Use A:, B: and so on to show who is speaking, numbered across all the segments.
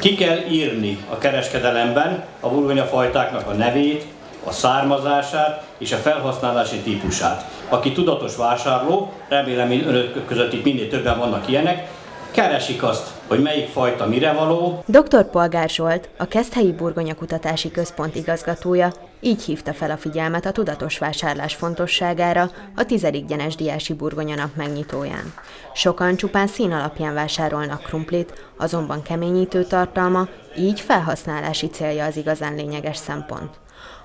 A: Ki kell írni a kereskedelemben a burgonyafajtáknak a nevét, a származását és a felhasználási típusát. Aki tudatos vásárló, remélem, önök között itt minél többen vannak ilyenek, keresik azt, hogy melyik fajta mire való.
B: Dr. Polgár Zsolt, a Keszthelyi Burgonya Kutatási Központ igazgatója így hívta fel a figyelmet a tudatos vásárlás fontosságára a tizedik Gyenes Diási Burgonya nap megnyitóján. Sokan csupán szín alapján vásárolnak krumplit, azonban keményítő tartalma, így felhasználási célja az igazán lényeges szempont.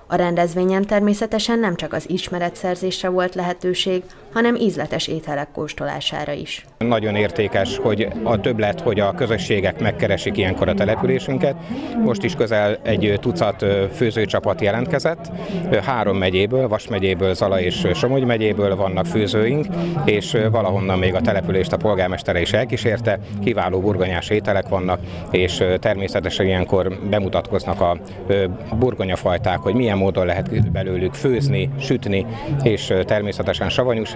B: A rendezvényen természetesen nem csak az ismeretszerzésre volt lehetőség, hanem ízletes ételek kóstolására is.
C: Nagyon értékes, hogy a többlet, hogy a közösségek megkeresik ilyenkor a településünket. Most is közel egy tucat főzőcsapat jelentkezett. Három megyéből, Vas megyéből, Zala és Somogy megyéből vannak főzőink, és valahonnan még a települést a polgármestere is elkísérte. Kiváló burgonyás ételek vannak, és természetesen ilyenkor bemutatkoznak a burgonyafajták, hogy milyen módon lehet belőlük főzni, sütni, és természetesen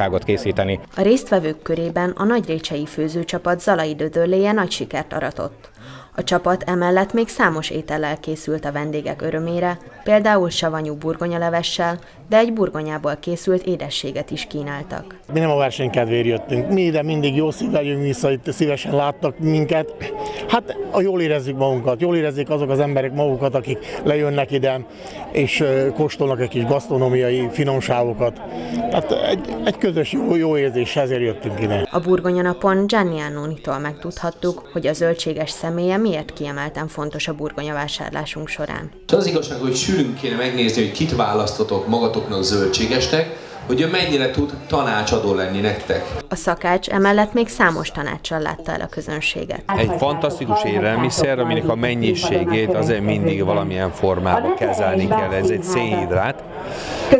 C: savanyúságot készíteni.
B: A résztvevők körében a nagyrécsei főzőcsapat Zalai Dödörléje nagy sikert aratott. A csapat emellett még számos étellel készült a vendégek örömére, például savanyú burgonyalevessel, de egy burgonyából készült édességet is kínáltak.
D: Mi nem a versenykedvéért jöttünk, mi ide mindig jó szívvel jövünk vissza, itt szívesen láttak minket. Hát a jól érezzük magunkat, jól érezzék azok az emberek magukat, akik lejönnek ide, és kóstolnak egy kis gasztronómiai finomságokat. Tehát egy, egy közös jó, jó érzés, ezért jöttünk ide.
B: A Burgonya napon Gianni Annonitól megtudhattuk, hogy a zöldséges személye miért kiemelten fontos a burgonya vásárlásunk során.
E: Az igazság, hogy sűrűn kéne megnézni, hogy kit választotok magatoknak zöldségesnek, hogy ő mennyire tud tanácsadó lenni nektek.
B: A szakács emellett még számos tanácssal látta el a közönséget.
F: Egy fantasztikus élelmiszer, aminek a mennyiségét azért mindig valamilyen formában kezelni kell. Ez egy szénhidrát,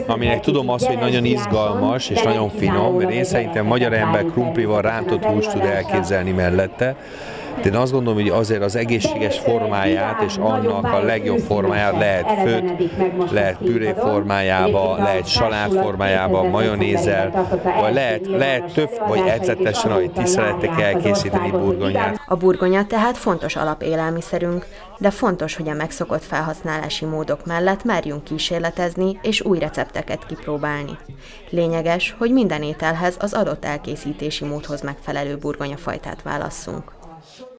F: aminek tudom azt, hogy nagyon izgalmas és nagyon finom, mert én szerintem magyar ember krumplival rántott húst tud elképzelni mellette, én azt gondolom, hogy azért az egészséges formáját és annak a legjobb formáját lehet főt, lehet püré formájába, lehet salát formájába, majonézzel, vagy lehet, lehet több, vagy edzetesen, ahogy ti szerettek elkészíteni burgonyát.
B: A burgonya tehát fontos alapélelmiszerünk, de fontos, hogy a megszokott felhasználási módok mellett merjünk kísérletezni és új recepteket kipróbálni. Lényeges, hogy minden ételhez az adott elkészítési módhoz megfelelő burgonyafajtát válasszunk.